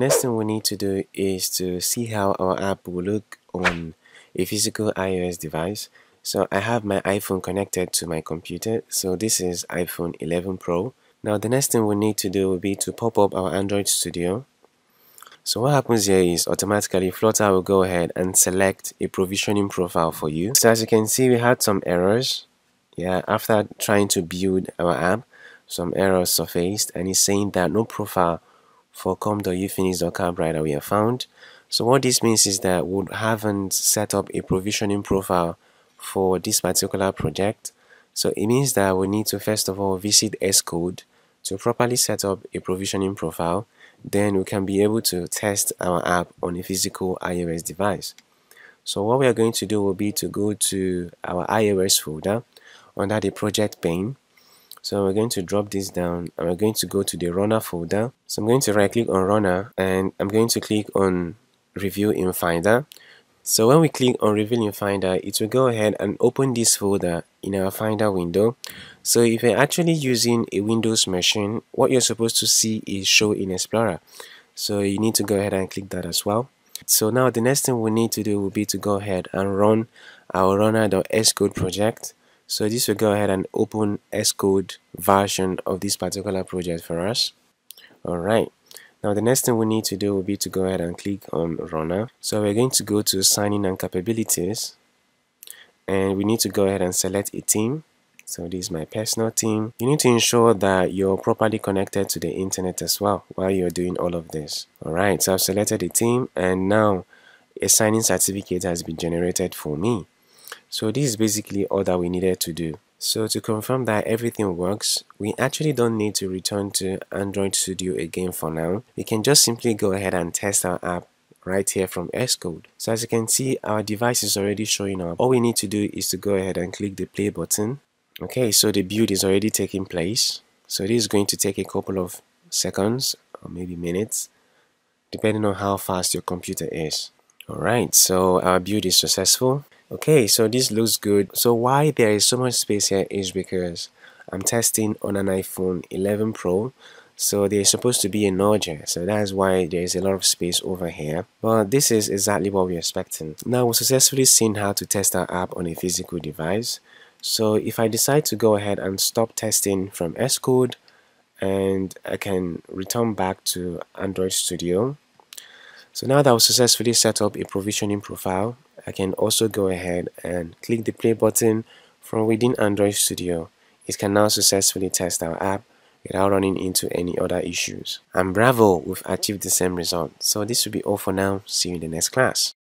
Next thing we need to do is to see how our app will look on a physical iOS device. So I have my iPhone connected to my computer. So this is iPhone 11 Pro. Now the next thing we need to do will be to pop up our Android Studio. So what happens here is automatically Flutter will go ahead and select a provisioning profile for you. So as you can see we had some errors. Yeah, after trying to build our app, some errors surfaced and it's saying that no profile for com.ufinix.cap right we have found. So what this means is that we haven't set up a provisioning profile for this particular project. So it means that we need to first of all visit Xcode to properly set up a provisioning profile. Then we can be able to test our app on a physical iOS device. So what we are going to do will be to go to our iOS folder under the project pane so we're going to drop this down and we're going to go to the runner folder. So I'm going to right click on runner and I'm going to click on reveal in finder. So when we click on reveal in finder, it will go ahead and open this folder in our finder window. So if you're actually using a Windows machine, what you're supposed to see is show in Explorer. So you need to go ahead and click that as well. So now the next thing we need to do will be to go ahead and run our runner.xcode project. So this will go ahead and open Xcode version of this particular project for us. Alright, now the next thing we need to do will be to go ahead and click on runner. So we're going to go to signing and capabilities and we need to go ahead and select a team. So this is my personal team. You need to ensure that you're properly connected to the internet as well while you're doing all of this. Alright, so I've selected a team and now a signing certificate has been generated for me. So this is basically all that we needed to do. So to confirm that everything works, we actually don't need to return to Android Studio again for now. We can just simply go ahead and test our app right here from Xcode. So as you can see, our device is already showing up. All we need to do is to go ahead and click the play button. Okay, so the build is already taking place. So this is going to take a couple of seconds or maybe minutes, depending on how fast your computer is. Alright, so our build is successful. Okay, so this looks good. So why there is so much space here is because I'm testing on an iPhone 11 Pro. So there's supposed to be a notch so that's why there's a lot of space over here. But this is exactly what we're expecting. Now we've successfully seen how to test our app on a physical device. So if I decide to go ahead and stop testing from Xcode and I can return back to Android Studio. So now that I've successfully set up a provisioning profile, I can also go ahead and click the play button from within Android Studio. It can now successfully test our app without running into any other issues. And bravo, we've achieved the same result. So this will be all for now. See you in the next class.